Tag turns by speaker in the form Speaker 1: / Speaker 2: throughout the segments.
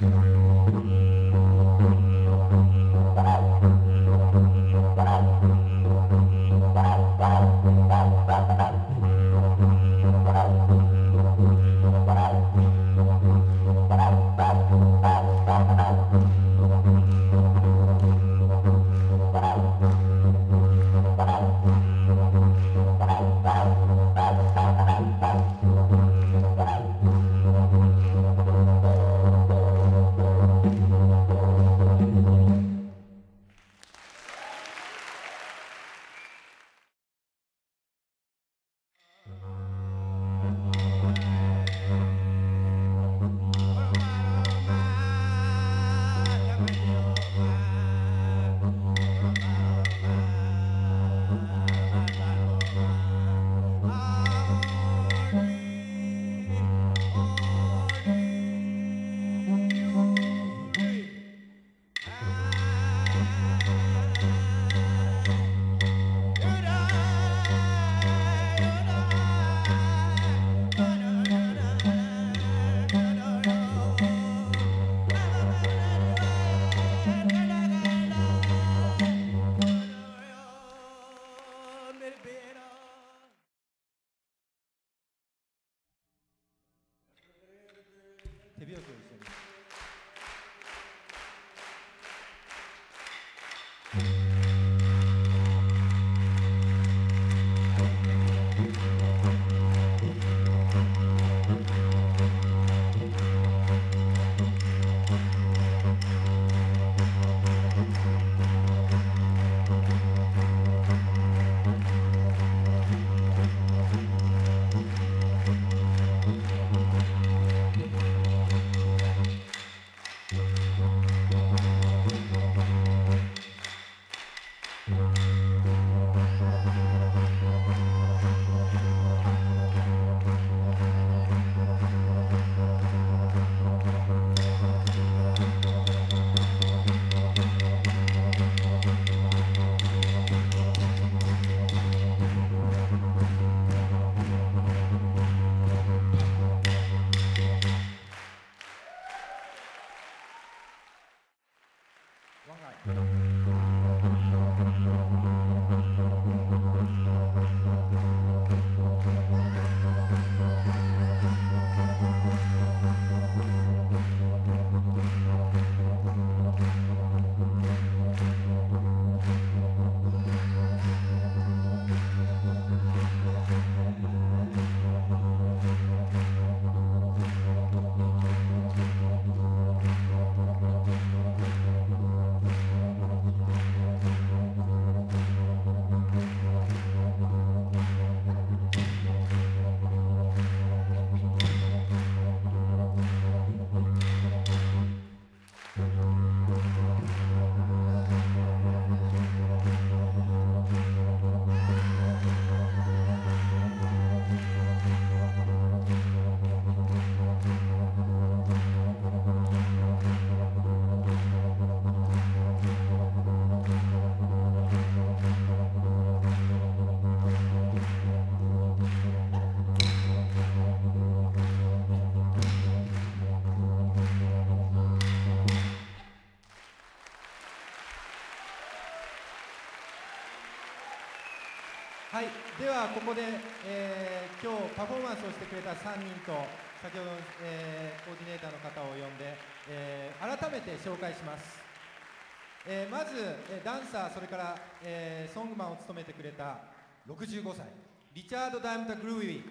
Speaker 1: Mm-hmm. 手我がはい、ではここで、えー今日パフォーマンスをしてくれた3人と先ほどの、えーコーディネーターの方を呼んで、えー改めて紹介します、えーまず、えーダンサーそれから、えーソングマンを務めてくれた65歳リチャード・ダイムタ・グルーィー。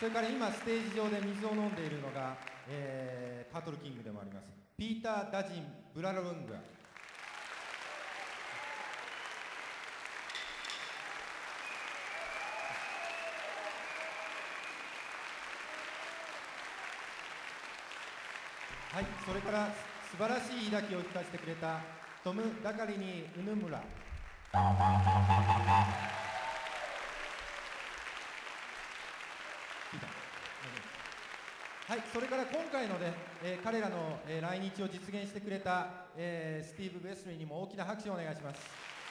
Speaker 1: それから今ステージ上で水を飲んでいるのが、えータートルキングでもあります。ピーター・ダジン・ブラロウング。はい、それから素晴らしい抱きを聞かせてくれたトム・ダカリニ・ウヌムラはい、それから今回ので、えー彼らの、えー来日を実現してくれた、えースティーブ・ベスリーにも大きな拍手をお願いします。